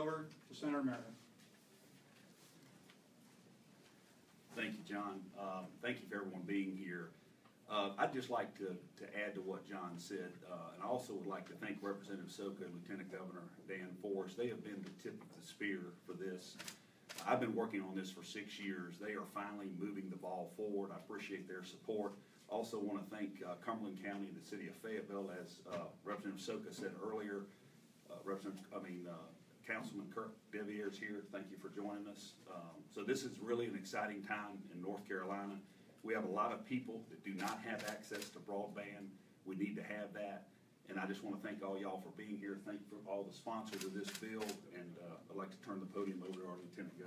Over to Senator Meredith. Thank you, John. Um, Thank you for everyone being here. Uh, I'd just like to, to add to what John said, uh, and I also would like to thank Representative Szoka and Lieutenant Governor Dan Forest. They have been the tip of the spear for this. I've been working on this for six years. They are finally moving the ball forward. I appreciate their support. Also want to thank uh, Cumberland County and the city of Fayetteville, as uh, Representative Szoka said earlier. Uh, Representative, I mean, uh, Councilman Kirk deViere is here. Thank you for joining us. Um, So this is really an exciting time in North Carolina. We have a lot of people that do not have access to broadband. We need to have that. And I just want to thank all y'all for being here. Thank you for all the sponsors of this bill. And uh, I'd like to turn the podium over to our Lieutenant